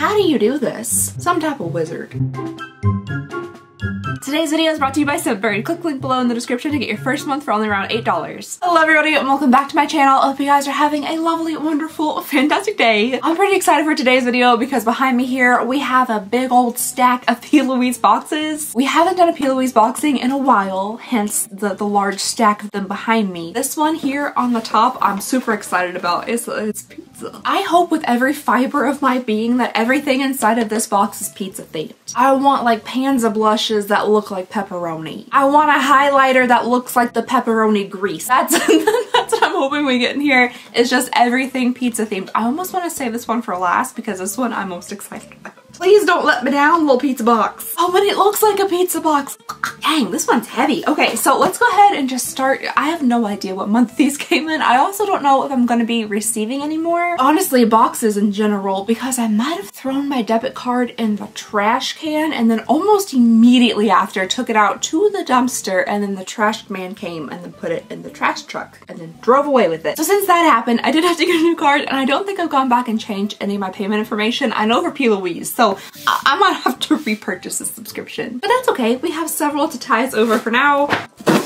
How do you do this? Some type of wizard. Today's video is brought to you by Scentbird. Click link below in the description to get your first month for only around $8. Hello everybody and welcome back to my channel. I hope you guys are having a lovely, wonderful, fantastic day. I'm pretty excited for today's video because behind me here we have a big old stack of P. Louise boxes. We haven't done a P. Louise boxing in a while, hence the, the large stack of them behind me. This one here on the top I'm super excited about. It's, it's. I hope with every fiber of my being that everything inside of this box is pizza themed. I want like panza blushes that look like pepperoni. I want a highlighter that looks like the pepperoni grease. That's, that's what I'm hoping we get in here. It's just everything pizza themed. I almost want to save this one for last because this one I'm most excited about. Please don't let me down, little pizza box. Oh, but it looks like a pizza box. Dang, this one's heavy. Okay, so let's go ahead and just start. I have no idea what month these came in. I also don't know if I'm to be receiving anymore. Honestly, boxes in general, because I might have thrown my debit card in the trash can and then almost immediately after took it out to the dumpster and then the trash man came and then put it in the trash truck and then drove away with it. So since that happened, I did have to get a new card and I don't think I've gone back and changed any of my payment information. I know for P. Louise, so I, I might have to repurchase the subscription. But that's okay. We have several to tie us over for now.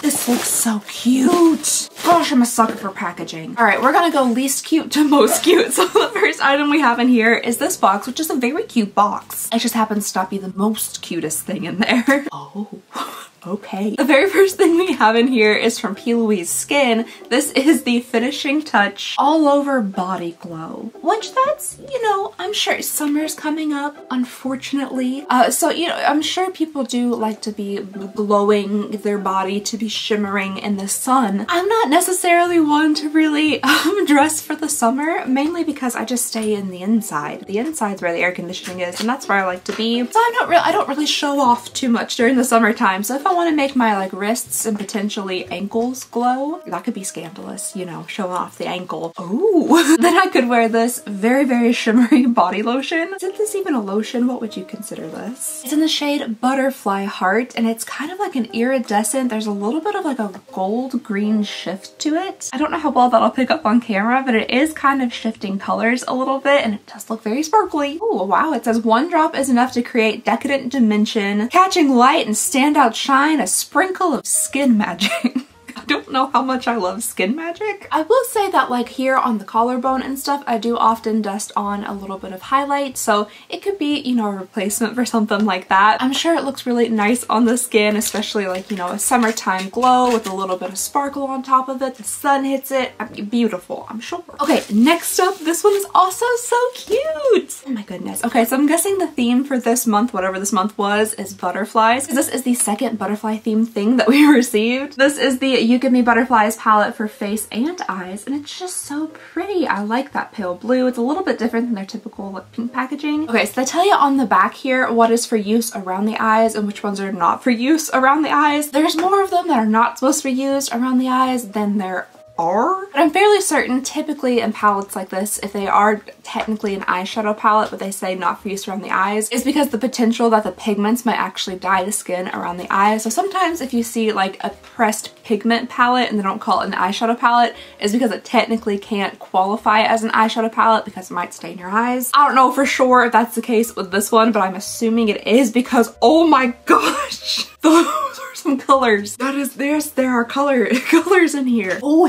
This looks so cute. Gosh, I'm a sucker for packaging. All right, we're gonna go least cute to most cute. So the first item we have in here is this box, which is a very cute box. It just happens to not be the most cutest thing in there. Oh. Okay. The very first thing we have in here is from P. Louise Skin. This is the Finishing Touch All Over Body Glow, which that's, you know, I'm sure summer's coming up, unfortunately. Uh, so, you know, I'm sure people do like to be glowing their body, to be shimmering in the sun. I'm not necessarily one to really um, dress for the summer, mainly because I just stay in the inside. The inside's where the air conditioning is, and that's where I like to be. So I'm not really, I don't really show off too much during the summertime. So if I want to make my like wrists and potentially ankles glow, that could be scandalous, you know, showing off the ankle. Ooh. then I could wear this very, very shimmery body lotion. Isn't this even a lotion? What would you consider this? It's in the shade Butterfly Heart and it's kind of like an iridescent. There's a little bit of like a gold green shift to it. I don't know how well that'll pick up on camera, but it is kind of shifting colors a little bit and it does look very sparkly. Oh wow. It says one drop is enough to create decadent dimension, catching light and standout shine a sprinkle of skin magic. Don't know how much I love skin magic. I will say that like here on the collarbone and stuff, I do often dust on a little bit of highlight. So it could be, you know, a replacement for something like that. I'm sure it looks really nice on the skin, especially like, you know, a summertime glow with a little bit of sparkle on top of it. The sun hits it. I mean, beautiful, I'm sure. Okay, next up, this one is also so cute. Oh my goodness. Okay, so I'm guessing the theme for this month, whatever this month was, is butterflies. This is the second butterfly themed thing that we received. This is the You Give Me Butterflies palette for face and eyes, and it's just so pretty. I like that pale blue. It's a little bit different than their typical pink packaging. Okay, so they tell you on the back here what is for use around the eyes and which ones are not for use around the eyes. There's more of them that are not supposed to be used around the eyes than there are. But I'm fairly certain typically in palettes like this, if they are technically an eyeshadow palette, but they say not for use around the eyes, is because the potential that the pigments might actually dye the skin around the eyes. So sometimes if you see like a pressed pigment palette and they don't call it an eyeshadow palette, is because it technically can't qualify as an eyeshadow palette because it might stain your eyes. I don't know for sure if that's the case with this one, but I'm assuming it is because oh my gosh, those are some colors. That is, there's, there are color colors in here. Oh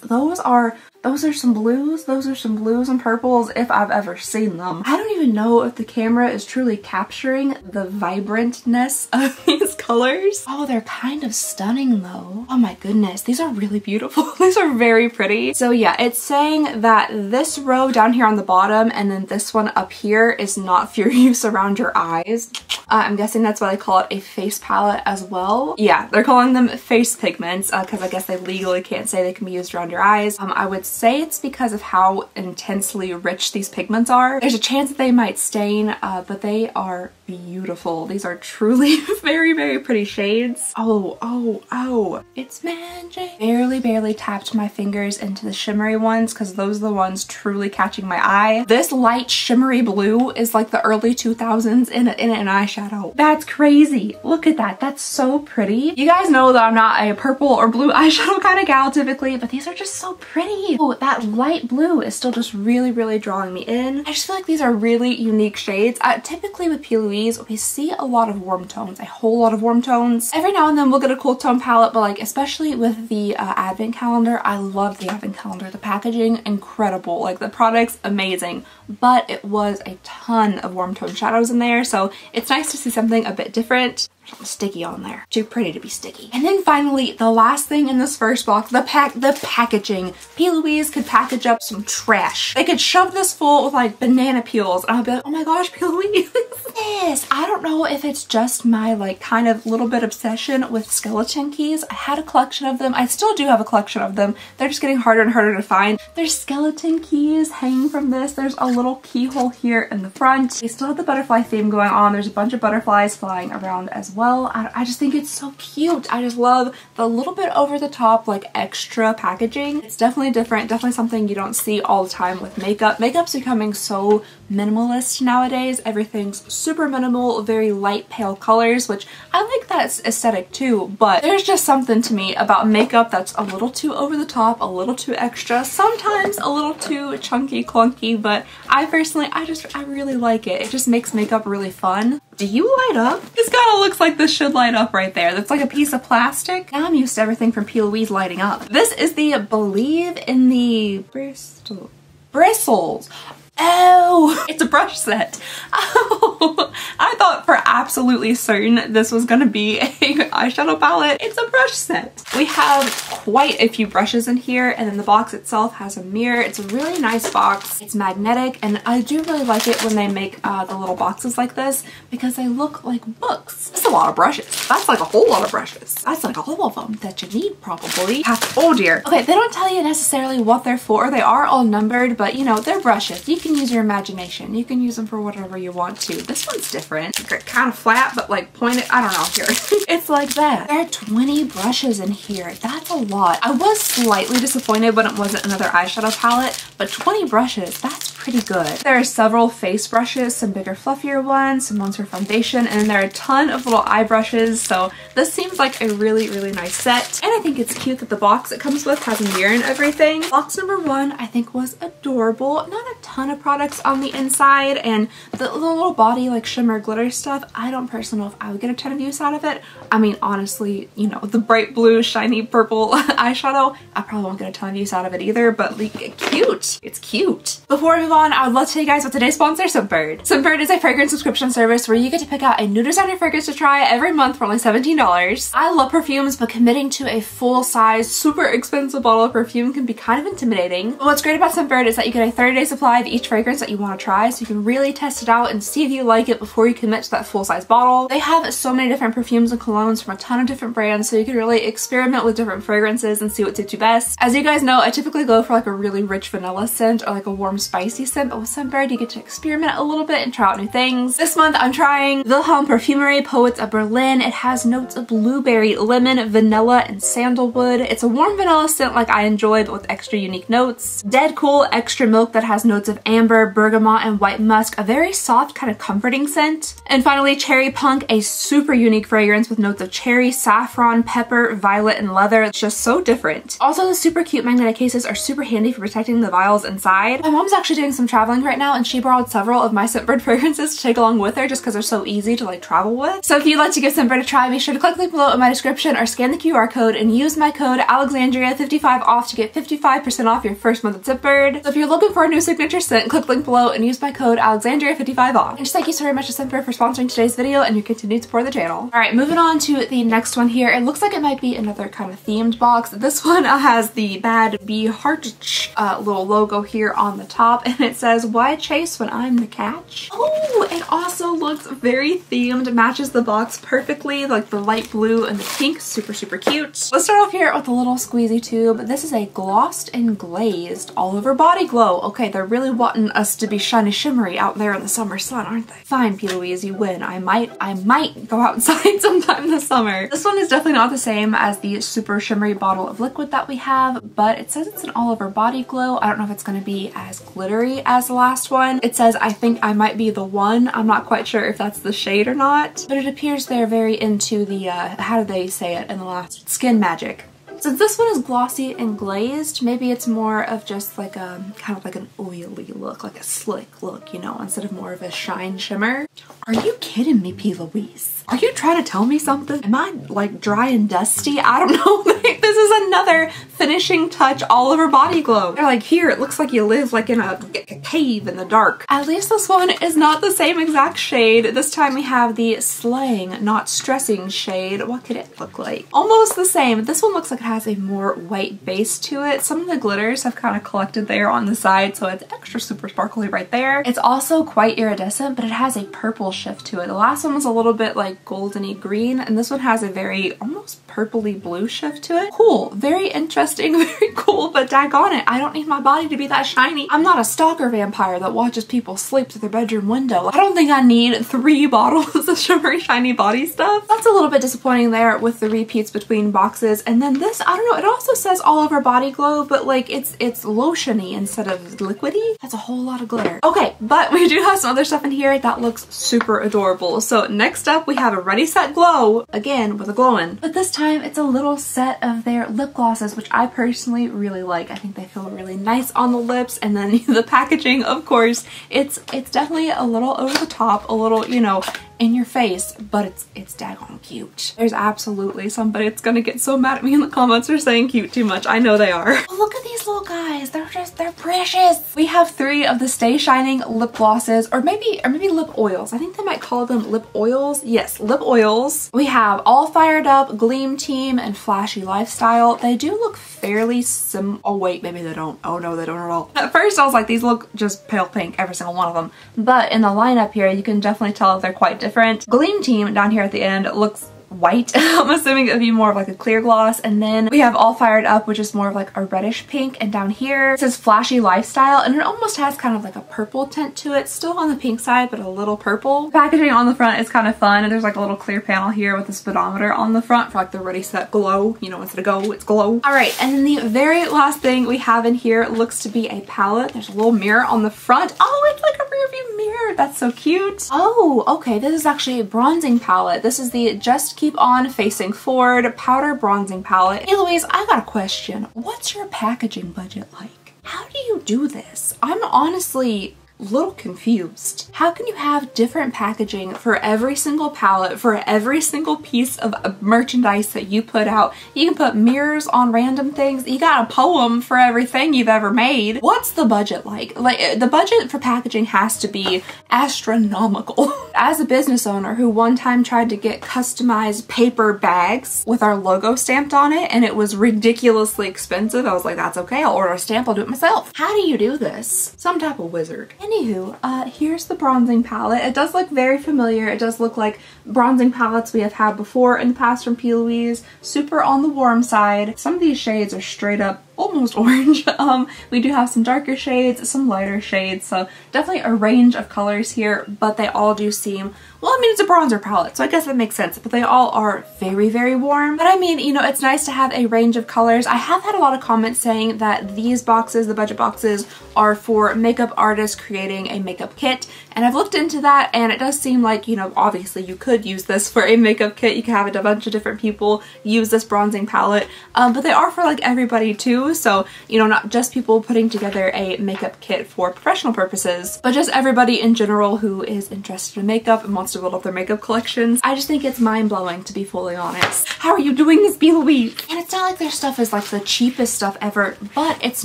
those are those are some blues. Those are some blues and purples if I've ever seen them. I don't even know if the camera is truly capturing the vibrantness of these colors. Oh, they're kind of stunning though. Oh my goodness, these are really beautiful. these are very pretty. So yeah, it's saying that this row down here on the bottom and then this one up here is not for use around your eyes. Uh, I'm guessing that's why they call it a face palette as well. Yeah, they're calling them face pigments because uh, I guess they legally can't say they can be used around your eyes. Um, I would say it's because of how intensely rich these pigments are. There's a chance that they might stain, uh, but they are beautiful. These are truly very, very pretty shades. Oh, oh, oh, it's magic. Barely, barely tapped my fingers into the shimmery ones because those are the ones truly catching my eye. This light shimmery blue is like the early 2000s in, a, in an eyeshadow. That's crazy. Look at that. That's so pretty. You guys know that I'm not a purple or blue eyeshadow kind of gal typically, but these are just so pretty. Oh, that light blue is still just really, really drawing me in. I just feel like these are really unique shades. Uh, typically with P. Louise, we see a lot of warm tones, a whole lot of warm tones. Every now and then we'll get a cool tone palette, but like especially with the uh, advent calendar, I love the advent calendar. The packaging, incredible. Like the product's amazing, but it was a ton of warm tone shadows in there. So it's nice to see something a bit different sticky on there. Too pretty to be sticky. And then finally, the last thing in this first box, the pack, the packaging. P. Louise could package up some trash. They could shove this full with like banana peels and I'd be like, oh my gosh, P. Louise. this? I don't know if it's just my like kind of little bit obsession with skeleton keys. I had a collection of them. I still do have a collection of them. They're just getting harder and harder to find. There's skeleton keys hanging from this. There's a little keyhole here in the front. They still have the butterfly theme going on. There's a bunch of butterflies flying around as well. I, I just think it's so cute. I just love the little bit over the top like extra packaging. It's definitely different, definitely something you don't see all the time with makeup. Makeup's becoming so minimalist nowadays. Everything's super minimal, very light pale colors, which I like that aesthetic too, but there's just something to me about makeup that's a little too over the top, a little too extra, sometimes a little too chunky clunky, but I personally, I just, I really like it. It just makes makeup really fun. Do you light up? This kind of looks like this should light up right there. That's like a piece of plastic. Now I'm used to everything from P. Louise lighting up. This is the Believe in the Bristol bristles. Oh, it's a brush set. Oh, I thought for absolutely certain this was gonna be a eyeshadow palette. It's a brush set. We have quite a few brushes in here and then the box itself has a mirror. It's a really nice box. It's magnetic and I do really like it when they make uh, the little boxes like this because they look like books. That's a lot of brushes. That's like a whole lot of brushes. That's like all of them that you need probably. Oh dear. Okay, they don't tell you necessarily what they're for. They are all numbered, but you know, they're brushes. You can use your imagination. You can use them for whatever you want to. This one's different. Kind of flat, but like pointed. I don't know here. it's like that. There are 20 brushes in here. That's a lot. I was slightly disappointed when it wasn't another eyeshadow palette, but 20 brushes, that's pretty good. There are several face brushes, some bigger fluffier ones, some ones for foundation, and then there are a ton of little eye brushes, so this seems like a really, really nice set. And I think it's cute that the box it comes with has a mirror and everything. Box number one I think was adorable. Not a ton of products on the inside, and the, little body like shimmer glitter stuff, I don't personally know if I would get a ton of use out of it. I mean, honestly, you know, the bright blue, shiny purple eyeshadow, I probably won't get a ton of use out of it either, but like, cute. It's cute. Before I move on, I would love to tell you guys about today's sponsor, Scentbird. Scentbird is a fragrance subscription service where you get to pick out a new designer fragrance to try every month for only $17. I love perfumes, but committing to a full-size, super expensive bottle of perfume can be kind of intimidating. But what's great about Scentbird is that you get a 30-day supply of each fragrance that you want to try, so you can really test it out and see if you like it before you commit to that full-size bottle. They have so many different perfumes and colognes from a ton of different brands, so you can really experiment with different fragrances and see what suits you best. As you guys know, I typically go for like a really rich vanilla scent or like a warm spicy scent, but with Scentbird you get to experiment a little bit and try out new things. This month I'm trying Vilhelm Parfumerie Poets of Berlin. It has notes of blueberry, lemon, vanilla, and sandalwood. It's a warm vanilla scent like I enjoy, but with extra unique notes. Dead Cool Xtra Milk that has notes of amber, bergamot, and white musk, a very soft kind of comforting scent. And finally Cherry Punk, a super unique fragrance with notes of cherry, saffron, pepper, violet, and leather. It's just so different. Also the super cute magnetic cases are super handy for protecting the vials inside. My mom's actually doing some traveling right now and she borrowed several of my Scentbird fragrances to take along with her just because they're so easy to like travel with. So if you'd like to give Scentbird a try, be sure to click the link below in my description or scan the QR code and use my code Alexandria55 off to get 55% off your first month at Scentbird. So if you're looking for a new signature scent, click the link below and use my code Alexandria55 off. And just thank you so very much to Scentbird for sponsoring today's video and your continued support of the channel. Alright, moving on to the next one here. It looks like it might be another kind of themed box. This one has the Bad Bee Heart uh, little logo here on the top and it says, why chase when I'm the catch? Oh, it also looks very themed, matches the box perfectly, like the light blue and the pink, super, super cute. Let's start off here with a little squeezy tube. This is a glossed and glazed all over body glow. Okay, they're really wanting us to be shiny shimmery out there in the summer sun, aren't they? Fine, P. Louise, you win. I might, I might go outside sometime this summer. This one is definitely not the same as the super shimmery bottle of liquid that we have, but it says it's an all over body glow. I don't know if it's gonna be as glittery as the last one. It says, I think I might be the one. I'm not quite sure if that's the shade or not, but it appears they're very into the, uh, how do they say it in the last, skin magic Since this one is glossy and glazed, maybe it's more of just like a kind of like an oily look, like a slick look, you know, instead of more of a shine shimmer. Are you kidding me, P. Louise? Are you trying to tell me something? Am I like dry and dusty? I don't know. This is another finishing touch all over body glow. They're like, here, it looks like you live like in a, a cave in the dark. At least this one is not the same exact shade. This time we have the slaying, not stressing shade. What could it look like? Almost the same. This one looks like it has a more white base to it. Some of the glitters have kind of collected there on the side, so it's extra super sparkly right there. It's also quite iridescent, but it has a purple shift to it. The last one was a little bit like goldeny green, and this one has a very almost purpley blue shift to it. Cool, very interesting, very cool, but daggone it, I don't need my body to be that shiny. I'm not a stalker vampire that watches people sleep through their bedroom window. I don't think I need three bottles of shimmery shiny body stuff. That's a little bit disappointing there with the repeats between boxes. And then this, I don't know, it also says all over body glow, but like it's it's lotiony instead of liquidy. That's a whole lot of glitter. Okay, but we do have some other stuff in here that looks super adorable. So next up we have a Ready Set Glow, again with a glow-in. But this time it's a little set of their lip glosses, which I personally really like. I think they feel really nice on the lips. And then the packaging, of course, it's it's definitely a little over the top, a little, you know, in your face, but it's it's daggone cute. There's absolutely somebody that's gonna get so mad at me in the comments for saying cute too much. I know they are. Oh, look at little guys. They're just, they're precious. We have three of the Stay Shining lip glosses, or maybe, or maybe lip oils. I think they might call them lip oils. Yes, lip oils. We have All Fired Up, Gleam Team, and Flashy Lifestyle. They do look fairly sim- oh wait, maybe they don't. Oh no, they don't at all. At first I was like, these look just pale pink, every single one of them. But in the lineup here, you can definitely tell they're quite different. Gleam Team down here at the end looks white. I'm assuming it would be more of like a clear gloss. And then we have All Fired Up, which is more of like a reddish pink. And down here it says Flashy Lifestyle, and it almost has kind of like a purple tint to it. Still on the pink side, but a little purple. Packaging on the front is kind of fun. And there's like a little clear panel here with a speedometer on the front for like the Ready Set Glow. You know, instead of go, it's glow. All right, and then the very last thing we have in here looks to be a palette. There's a little mirror on the front. Oh, it's like a rear view mirror. That's so cute. Oh, okay. This is actually a bronzing palette. This is the Just Keep On Facing Forward Powder Bronzing Palette. Hey Louise, I got a question. What's your packaging budget like? How do you do this? I'm honestly little confused. How can you have different packaging for every single palette, for every single piece of merchandise that you put out? You can put mirrors on random things. You got a poem for everything you've ever made. What's the budget like? Like eh, the budget for packaging has to be astronomical. As a business owner who one time tried to get customized paper bags with our logo stamped on it and it was ridiculously expensive, I was like, that's okay, I'll order a stamp, I'll do it myself. How do you do this? Some type of wizard. Anywho, uh, here's the bronzing palette. It does look very familiar. It does look like bronzing palettes we have had before in the past from P. Louise. Super on the warm side. Some of these shades are straight up almost orange. Um, we do have some darker shades, some lighter shades, so definitely a range of colors here, but they all do seem, well, I mean, it's a bronzer palette, so I guess that makes sense, but they all are very, very warm. But I mean, you know, it's nice to have a range of colors. I have had a lot of comments saying that these boxes, the budget boxes, are for makeup artists creating a makeup kit, and I've looked into that, and it does seem like, you know, obviously you could use this for a makeup kit. You can have a bunch of different people use this bronzing palette, um, but they are for like everybody too, so, you know, not just people putting together a makeup kit for professional purposes, but just everybody in general who is interested in makeup and wants to build up their makeup collections. I just think it's mind-blowing to be fully honest. How are you doing this, P. Louise? It's not like their stuff is like the cheapest stuff ever, but it's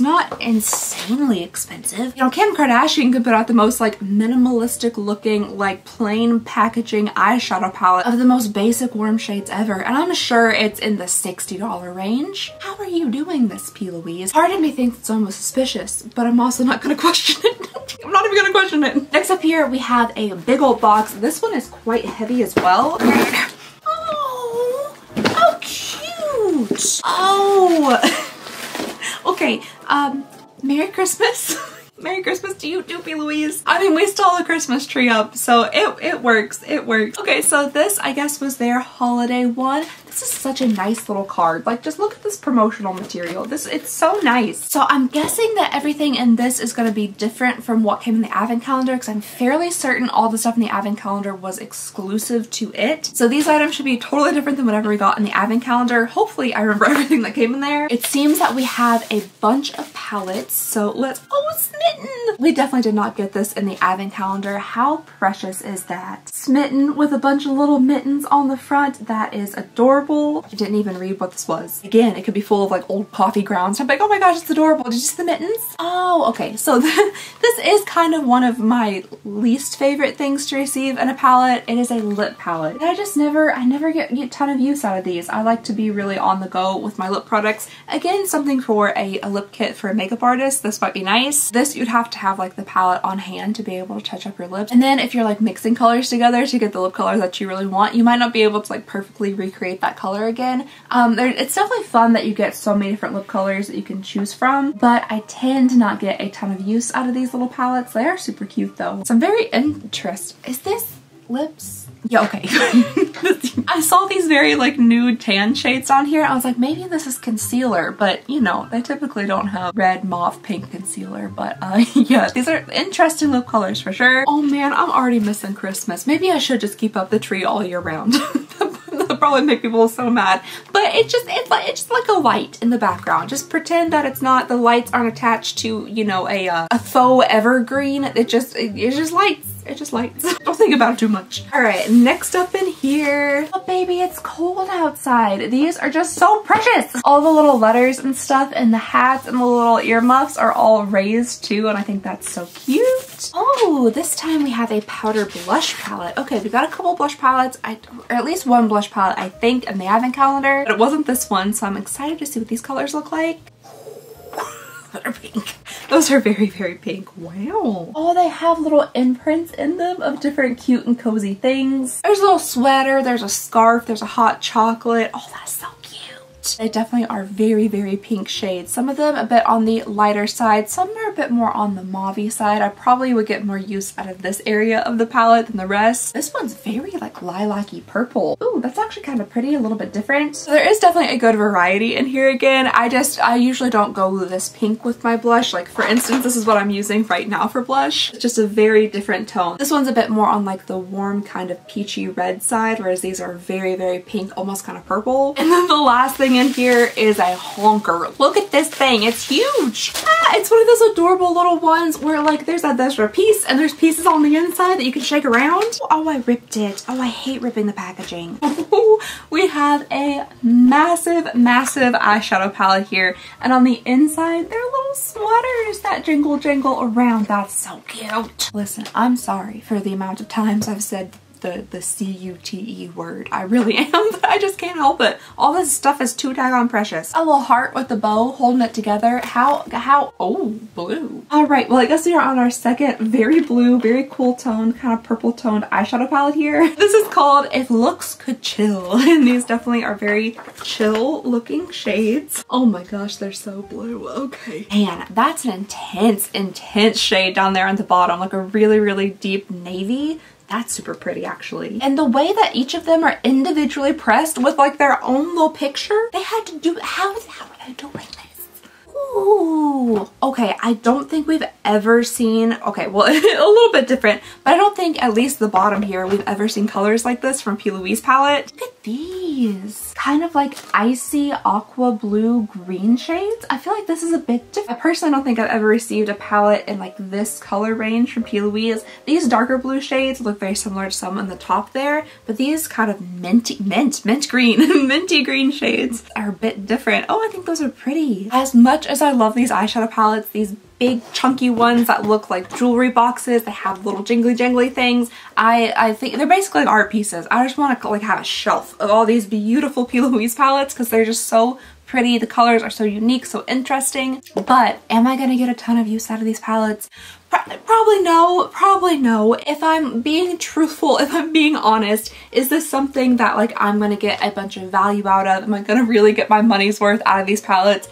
not insanely expensive. You know, Kim Kardashian could put out the most like minimalistic looking, like plain packaging eyeshadow palette of the most basic warm shades ever. And I'm sure it's in the $60 range. How are you doing this, P. Louise. Part of me thinks it's almost suspicious, but I'm also not gonna question it. I'm not even gonna question it. Next up here, we have a big old box. This one is quite heavy as well. Oh, how cute. Oh, okay, um, Merry Christmas. Merry Christmas to you, Doopy Louise. I mean, we stole a Christmas tree up, so it, it works, it works. Okay, so this, I guess, was their holiday one. This is such a nice little card. Like just look at this promotional material. This It's so nice. So I'm guessing that everything in this is going to be different from what came in the advent calendar because I'm fairly certain all the stuff in the advent calendar was exclusive to it. So these items should be totally different than whatever we got in the advent calendar. Hopefully I remember everything that came in there. It seems that we have a bunch of palettes. So let's, oh, Smitten! We definitely did not get this in the advent calendar. How precious is that? Smitten with a bunch of little mittens on the front. That is adorable. I didn't even read what this was. Again, it could be full of like old coffee grounds. I'm like, oh my gosh, it's adorable. Did you see the mittens? Oh, okay. So this is kind of one of my least favorite things to receive in a palette. It is a lip palette. I just never, I never get, get a ton of use out of these. I like to be really on the go with my lip products. Again, something for a, a lip kit for a makeup artist. This might be nice. This you'd have to have like the palette on hand to be able to touch up your lips. And then if you're like mixing colors together to get the lip color that you really want, you might not be able to like perfectly recreate that color again. Um, there, it's definitely fun that you get so many different lip colors that you can choose from, but I tend to not get a ton of use out of these little palettes. They are super cute though. So I'm very interested. Is this lips? Yeah, okay. I saw these very like nude tan shades on here. I was like, maybe this is concealer, but you know, they typically don't have red, mauve, pink concealer. But uh, yeah, these are interesting lip colors for sure. Oh man, I'm already missing Christmas. Maybe I should just keep up the tree all year round. That'll probably make people so mad. But it just, it's like, it's just like a light in the background. Just pretend that it's not, the lights aren't attached to, you know, a, uh, a faux evergreen. It just, it, it's just lights it just lights. Don't think about it too much. All right, next up in here. Oh baby, it's cold outside. These are just so precious. All the little letters and stuff and the hats and the little earmuffs are all raised too and I think that's so cute. Oh, this time we have a powder blush palette. Okay, we got a couple blush palettes, I, or at least one blush palette I think in the advent calendar, but it wasn't this one so I'm excited to see what these colors look like. They're pink. Those are very, very pink. Wow. Oh, they have little imprints in them of different cute and cozy things. There's a little sweater, there's a scarf, there's a hot chocolate. Oh, that's so they definitely are very, very pink shades. Some of them a bit on the lighter side, some are a bit more on the mauve side. I probably would get more use out of this area of the palette than the rest. This one's very like lilac-y purple. Ooh, that's actually kind of pretty, a little bit different. So there is definitely a good variety in here again. I just, I usually don't go this pink with my blush. Like for instance, this is what I'm using right now for blush. It's just a very different tone. This one's a bit more on like the warm kind of peachy red side, whereas these are very, very pink, almost kind of purple. And then the last thing in here is a honker. Look at this thing. It's huge. Ah, it's one of those adorable little ones where like there's that extra piece and there's pieces on the inside that you can shake around. Oh, I ripped it. Oh, I hate ripping the packaging. we have a massive, massive eyeshadow palette here. And on the inside, there are little sweaters that jingle jingle around. That's so cute. Listen, I'm sorry for the amount of times I've said the, the C-U-T-E word. I really am, but I just can't help it. All this stuff is too daggone precious. A little heart with the bow holding it together. How, how, oh, blue. All right, well, I guess we are on our second very blue, very cool toned, kind of purple toned eyeshadow palette here. This is called If Looks Could Chill, and these definitely are very chill looking shades. Oh my gosh, they're so blue. Okay. Man, that's an intense, intense shade down there on the bottom, like a really, really deep navy. That's super pretty actually. And the way that each of them are individually pressed with like their own little picture, they had to do, how, how are they doing this? Ooh, okay, I don't think we've ever seen, okay, well, a little bit different, but I don't think, at least the bottom here, we've ever seen colors like this from P. Louise palette. Look at these. Kind of like icy aqua blue green shades. I feel like this is a bit different. I personally don't think I've ever received a palette in like this color range from P. Louise. These darker blue shades look very similar to some on the top there, but these kind of minty, mint, mint green, minty green shades are a bit different. Oh, I think those are pretty. As much as I love these eyeshadow palettes, these big chunky ones that look like jewelry boxes. They have little jingly jangly things. I, I think they're basically like art pieces. I just want to like have a shelf of all these beautiful P. Louise palettes because they're just so pretty. The colors are so unique, so interesting. But am I going to get a ton of use out of these palettes? Probably no, probably no. If I'm being truthful, if I'm being honest, is this something that like I'm gonna get a bunch of value out of? Am I gonna really get my money's worth out of these palettes?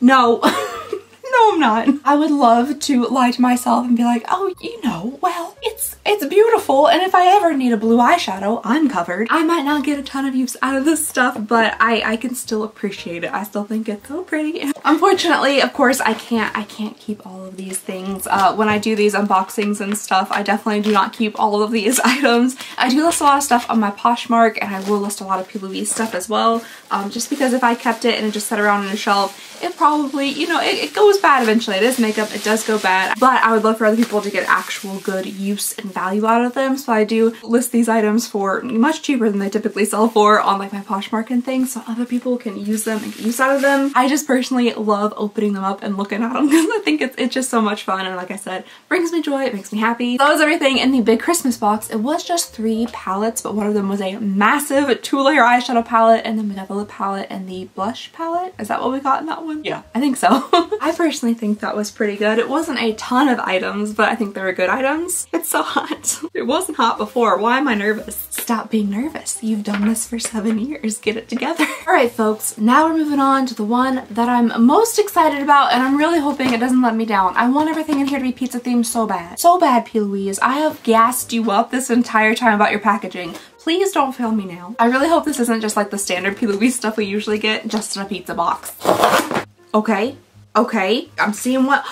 No. no, I'm not. I would love to lie to myself and be like, oh, you know, well, it's it's beautiful. And if I ever need a blue eyeshadow, I'm covered. I might not get a ton of use out of this stuff, but I, I can still appreciate it. I still think it's so pretty. Unfortunately, of course, I can't I can't keep all of these things. Uh, when I do these unboxings and stuff, I definitely do not keep all of these items. I do list a lot of stuff on my Poshmark and I will list a lot of P. Stuff as well. Um, just because if I kept it and it just sat around on a shelf, it probably, you know, it, it goes bad eventually. It is makeup, it does go bad, but I would love for other people to get actual good use and value out of them. So I do list these items for much cheaper than they typically sell for on like my Poshmark and things so other people can use them and get use out of them. I just personally love opening them up and looking at them because I think it's, it's just so much fun and like I said, brings me joy, it makes me happy. That was everything in the big Christmas box. It was just three palettes, but one of them was a massive two layer eyeshadow palette and then we got the lip palette and the blush palette. Is that what we got in that one? Yeah, I think so. I personally think that was pretty good. It wasn't a ton of items, but I think they were good items. It's so hot. It wasn't hot before. Why am I nervous? Stop being nervous. You've done this for seven years. Get it together. All right, folks, now we're moving on to the one that I'm most excited about and I'm really hoping it doesn't let me down. I want everything in here to be pizza themed so bad. So bad, P. Louise. I have gassed you up this entire time about your packaging. Please don't fail me now. I really hope this isn't just like the standard P. Louise stuff we usually get just in a pizza box. Okay, okay, I'm seeing what-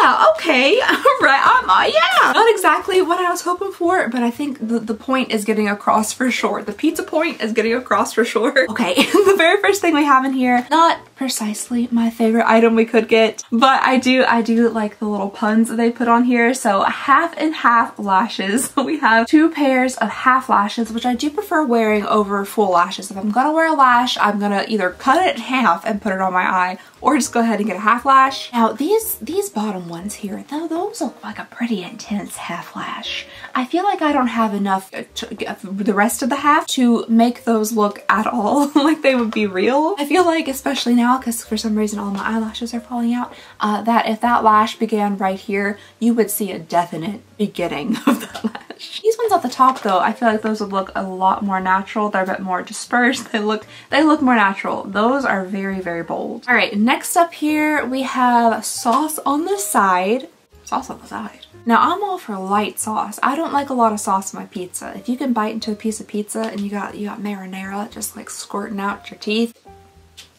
yeah, okay, right, I'm, uh, yeah. Not exactly what I was hoping for, but I think the, the point is getting across for sure. The pizza point is getting across for sure. Okay, the very first thing we have in here, not precisely my favorite item we could get, but I do, I do like the little puns they put on here. So half and half lashes. we have two pairs of half lashes, which I do prefer wearing over full lashes. If I'm gonna wear a lash, I'm gonna either cut it in half and put it on my eye or just go ahead and get a half lash. Now these, these bottom ones here, though, those look like a pretty intense half lash. I feel like I don't have enough uh, uh, the rest of the half to make those look at all like they would be real. I feel like, especially now, because for some reason all my eyelashes are falling out, uh, that if that lash began right here, you would see a definite beginning of the lash. These ones at the top though, I feel like those would look a lot more natural. They're a bit more dispersed. They look, they look more natural. Those are very, very bold. All right, next up here we have sauce on the side. Sauce on the side. Now I'm all for light sauce. I don't like a lot of sauce on my pizza. If you can bite into a piece of pizza and you got you got marinara just like squirting out your teeth,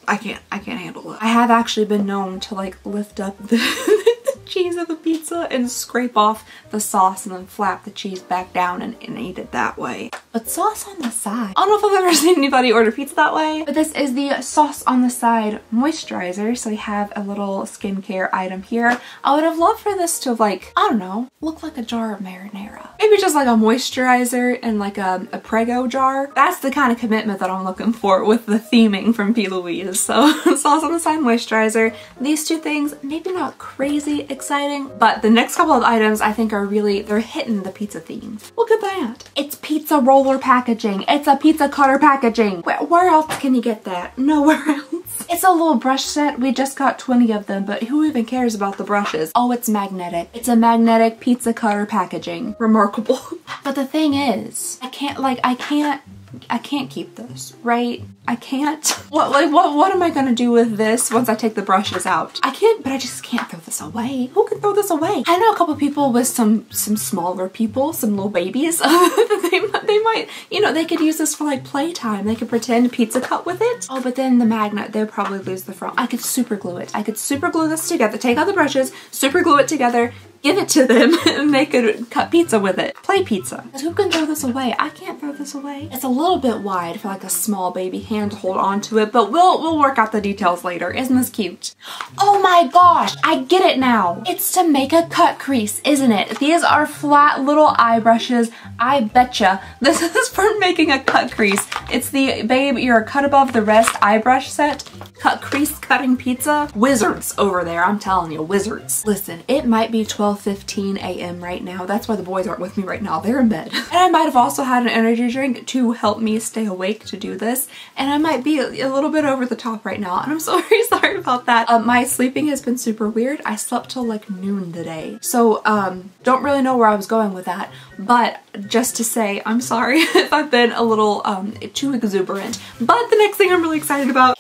I can't I can't handle it. I have actually been known to like lift up the cheese of the pizza and scrape off the sauce and then flap the cheese back down and, and eat it that way. But sauce on the side. I don't know if I've ever seen anybody order pizza that way, but this is the sauce on the side moisturizer. So we have a little skincare item here. I would have loved for this to have like, I don't know, look like a jar of marinara. Maybe just like a moisturizer and like a, a Prego jar. That's the kind of commitment that I'm looking for with the theming from P. Louise. So sauce on the side moisturizer. These two things, maybe not crazy exciting, but the next couple of items I think are really, they're hitting the pizza theme. Look at that. It's pizza roller packaging. It's a pizza cutter packaging. Where, where else can you get that? Nowhere else. It's a little brush set. We just got 20 of them, but who even cares about the brushes? Oh, it's magnetic. It's a magnetic pizza cutter packaging. Remarkable. but the thing is, I can't, like, I can't I can't keep this, right? I can't. What like what what am I gonna do with this once I take the brushes out? I can't, but I just can't throw this away. Who can throw this away? I know a couple people with some some smaller people, some little babies. they, they might, you know, they could use this for like playtime. They could pretend pizza cut with it. Oh, but then the magnet, they'd probably lose the front. I could super glue it. I could super glue this together, take out the brushes, super glue it together, give it to them and they could cut pizza with it. Play pizza. Who can throw this away? I can't throw this away. It's a little bit wide for like a small baby hand to hold on to it, but we'll we'll work out the details later. Isn't this cute? Oh my gosh, I get it now. It's to make a cut crease, isn't it? These are flat little eye brushes. I betcha this is for making a cut crease. It's the Babe You're a Cut Above the Rest eye brush set. Cut crease cutting pizza. Wizards over there, I'm telling you, wizards. Listen, it might be 12.15 a.m. right now. That's why the boys aren't with me right now. They're in bed. And I might have also had an energy drink to help me stay awake to do this. And I might be a little bit over the top right now. And I'm so sorry about that. Um, my sleeping has been super weird. I slept till like noon today. So um, don't really know where I was going with that. But just to say, I'm sorry if I've been a little um, too exuberant. But the next thing I'm really excited about.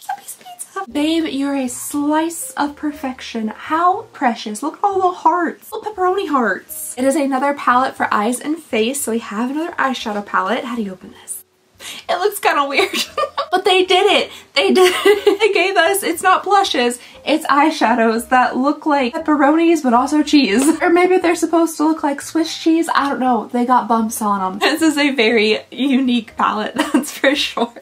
Babe, you're a slice of perfection. How precious. Look at all the hearts. Little pepperoni hearts. It is another palette for eyes and face. So we have another eyeshadow palette. How do you open this? It looks kind of weird. but they did it. They did it. they gave us, it's not blushes, it's eyeshadows that look like pepperonis but also cheese. Or maybe they're supposed to look like Swiss cheese. I don't know. They got bumps on them. This is a very unique palette, that's for sure.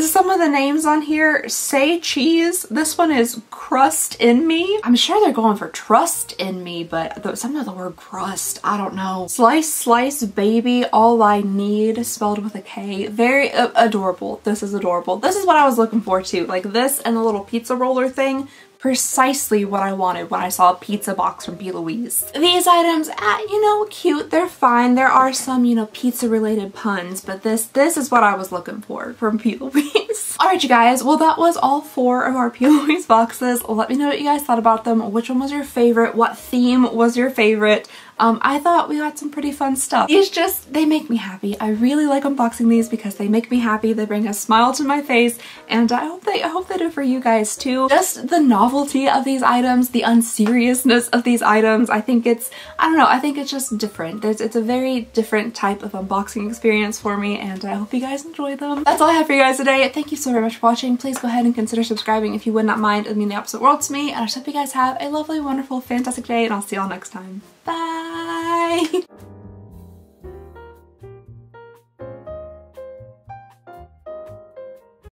Some of the names on here say cheese. This one is crust in me. I'm sure they're going for trust in me, but some of the word crust, I don't know. Slice, slice, baby, all I need, spelled with a K. Very adorable. This is adorable. This is what I was looking for too. Like this and the little pizza roller thing precisely what I wanted when I saw a pizza box from P. Louise. These items, ah, you know, cute, they're fine. There are some, you know, pizza related puns, but this, this is what I was looking for from P. Louise. Alright you guys, well that was all four of our P. Louise boxes. Let me know what you guys thought about them. Which one was your favorite? What theme was your favorite? Um, I thought we got some pretty fun stuff. These just, they make me happy. I really like unboxing these because they make me happy. They bring a smile to my face and I hope they, I hope they do for you guys too. Just the novelty of these items, the unseriousness of these items. I think it's, I don't know, I think it's just different. There's, it's a very different type of unboxing experience for me and I hope you guys enjoy them. That's all I have for you guys today. Thank you so very much for watching. Please go ahead and consider subscribing if you would not mind. It would mean the absolute world to me and I just hope you guys have a lovely, wonderful, fantastic day and I'll see y'all next time. Bye!